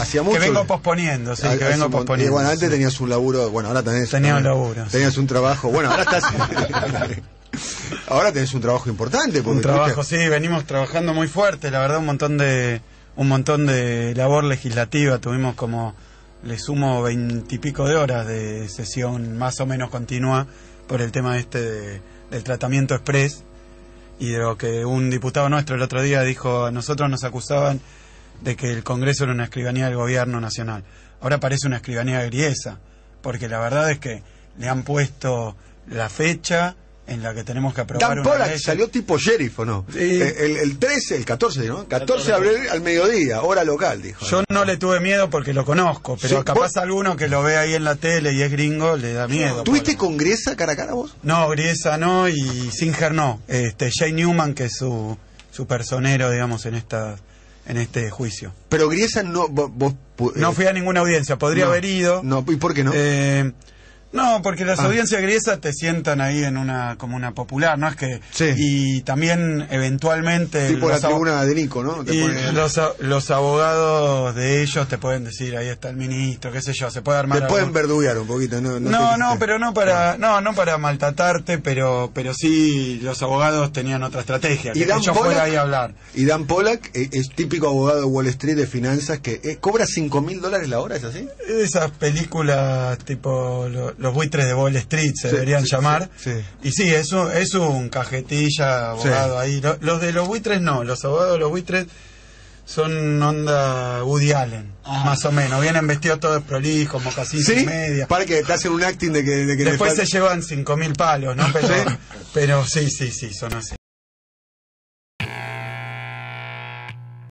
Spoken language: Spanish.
hacía mucho. Que vengo posponiendo, sí, que vengo posponiendo. y bueno, antes sí. tenías un laburo, bueno, ahora tenés. Tenía un laburo, sí. Tenías un trabajo, bueno, ahora estás. ahora tenés un trabajo importante. Porque Un trabajo, sí, venimos trabajando muy fuerte, la verdad, un montón de un montón de labor legislativa, tuvimos como le sumo veintipico de horas de sesión más o menos continua por el tema este de- del tratamiento express y de lo que un diputado nuestro el otro día dijo, a nosotros nos acusaban de que el Congreso era una escribanía del gobierno nacional. Ahora parece una escribanía griesa, porque la verdad es que le han puesto la fecha en la que tenemos que aprobar Dan una Pollack ley. salió tipo sheriff, ¿o no? Sí. Eh, El, el 13, el 14, ¿no? 14 de abril al mediodía, hora local, dijo. Yo no le tuve miedo porque lo conozco, pero Sí, capaz vos- alguno que lo ve ahí en la tele y es gringo le da miedo. ¿Tuviste con Griesa cara a cara vos? No, Griesa no y Singer no. Este, Jay Newman, que es su, su personero, digamos, en esta en este juicio. Pero Griesa no. Vos, vos, No eh, fui a ninguna audiencia, podría no, haber ido. No, ¿y por qué no? Eh, no, porque las Ah. audiencias griesas te sientan ahí en una como una popular, ¿no? Es que Sí. y también eventualmente tipo la los tribuna de Nico, ¿no? Te y ponen- los, abogados de ellos te pueden decir, ahí está el ministro, qué sé yo, se puede armar te pueden verduguear un poquito, ¿no? No, no, pero no para, no, no para maltratarte, pero, pero sí los abogados tenían otra estrategia, ¿Y que Dan yo fuera Pollack? ahí a hablar. Y Dan Pollack eh, es típico abogado de Wall Street de finanzas que eh, cobra 5 mil dólares la hora, ¿es así? Esas películas tipo lo- los buitres de Wall Street se Sí, deberían sí, llamar. sí. Y sí, es un, es un cajetilla abogado ahí. Lo- los de los buitres no, los abogados de los buitres son onda Woody Allen, más o menos. Vienen vestidos todos prolijos, mocasines ¿Sí? y media. Para que te hacen un acting de que, de que Después se llevan cinco mil palos, ¿no? Pero, pero sí, sí, sí, son así.